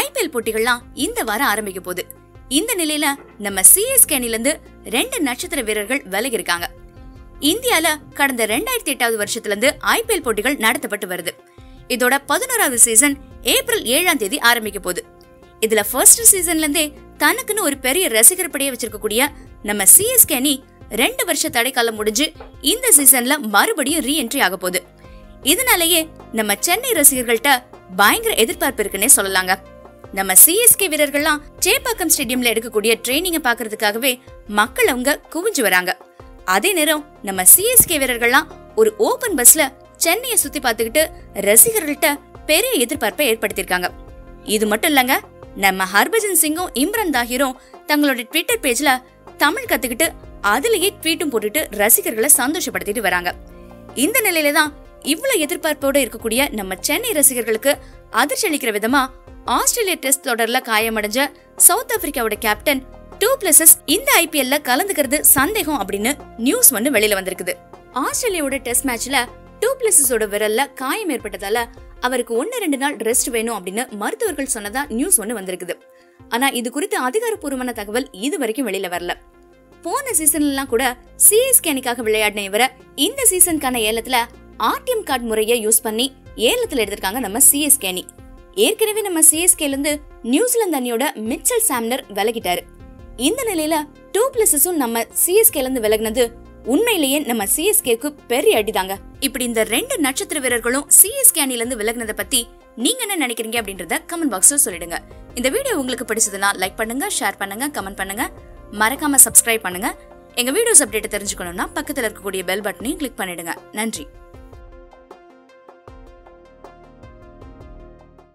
IPL போட்டிகள்லாம் இந்த வாரம் ஆரம்பிக்க போகுது. இந்த நிலையில நம்ம சிஎஸ்கே அணிலிருந்து ரெண்டு நட்சத்திர வீரர்கள் விலகி இருக்காங்க இந்தியால கடந்த ரெண்டாயிரத்தி எட்டாவது வருஷத்துல இருந்து ஐபிஎல் போட்டிகள் நடத்தப்பட்டு வருது. இதோட பதினோராவது சீசன் ஏப்ரல் ஏழாம் தேதி ஆரம்பிக்க போகுது. இதுல ஃபர்ஸ்ட் சீசன்ல இருந்தே தனக்குன்னு ஒரு பெரிய ரசிகர் படையை வச்சிருக்கக்கூடிய நம்ம சிஎஸ்கே அணி ரெண்டு வருஷ தடைக்காலம் முடிஞ்சு இந்த சீசன்ல மறுபடியும் ரீஎன்ட்ரி ஆக போகுது. இதனாலேயே நம்ம சென்னை ரசிகர்கள்ட்ட பயங்கர எதிர்பார்ப்பு இருக்குன்னே சொல்லலாங்க. நம்ம சிஎஸ்கே வீரர்கள்லாம் சேப்பாக்கம் ஸ்டேடியம்ல எடுக்கக்கூடிய ட்ரைனிங்க பாக்குறதுக்காகவே மக்கள் அவங்க குவிஞ்சு வராங்க. அதே நேரம் நம்ம சிஎஸ்கே வீரர்கள்லாம் ஒரு ஓபன் பஸ்ல சென்னையை சுத்தி பார்த்துக்கிட்டு ரசிகர்கள்ட்ட பெரிய எதிர்பார்ப்பை ஏற்படுத்தியிருக்காங்க. இது மட்டும் இல்லங்க நம்ம ஹர்பஜன் சிங்கும் இம்ரான் தாஹிரும் தங்களோட ட்விட்டர் பேஜ்ல தமிழ் கத்துக்கிட்டு அதுலயே ட்வீட்டும் போட்டுட்டு ரசிகர்களை சந்தோஷப்படுத்திட்டு வராங்க. இந்த நிலையில தான் இவ்வளவு எதிர்பார்ப்போட இருக்கக்கூடிய நம்ம சென்னை ரசிகர்களுக்கு அதிர்ச்சி அளிக்கிற விதமா ஆஸ்திரேலிய டெஸ்ட் தொடர்ல காயமடைஞ்ச சவுத் ஆப்பிரிக்காவோட கேப்டன் டூ பிளஸஸ் இந்த ஐபிஎல்ல கலந்துக்கிறது சந்தேகம் அப்படின்னு நியூஸ் ஒன்னு வெளியில வந்திருக்குது. ஆஸ்திரேலியாவோட டெஸ்ட் மேட்ச்ல டூ பிளஸஸோட விரல்ல காயம் ஏற்பட்டதால அவருக்கு ஒன்னு ரெண்டு நாள் ரெஸ்ட் வேணும் அப்படின்னு மருத்துவர்கள் சொன்னதா நியூஸ் ஒன்னு வந்திருக்குது. ஆனா இது குறித்து அதிகாரப்பூர்வமான தகவல் இது வரைக்கும் வெளியில வரல. போன சீசன்லாம் கூட சிஎஸ்கே அணிக்காக விளையாடின இவரை இந்த சீசனுக்கான ஏலத்துல ஆர்டிஎம் கார்டு முறையை யூஸ் பண்ணி ஏலத்துல எடுத்திருக்காங்க நம்ம சிஎஸ்கே அணி. ஏற்கனவே நம்ம சிஎஸ்கேலேருந்து நியூசிலாந்து அணியோட மிச்சல் சாம்னர் விலகிட்டாரு. இந்த நிலையில டூ பிளஸஸும் நம்ம சிஎஸ்கேலேருந்து விலகினது உண்மையிலேயே நம்ம சிஎஸ்கேக்கு பெரிய அடிதாங்க. இப்படி இந்த ரெண்டு நட்சத்திர வீரர்களும் சிஎஸ்கே அணிலேருந்து விலகினதை பத்தி நீங்க என்ன நினைக்கிறீங்க அப்படின்றத கமெண்ட் பாக்ஸ்ல சொல்லிடுங்க. இந்த வீடியோ உங்களுக்கு பிடிச்சதுன்னா லைக் பண்ணுங்க ஷேர் பண்ணுங்க கமெண்ட் பண்ணுங்க. மறக்காம சப்ஸ்கிரைப் பண்ணுங்க. எங்க வீடியோஸ் அப்டேட் தெரிஞ்சுக்கணும்னா பக்கத்துல இருக்கக்கூடிய பெல் பட்டனையும் கிளிக் பண்ணிடுங்க. நன்றி.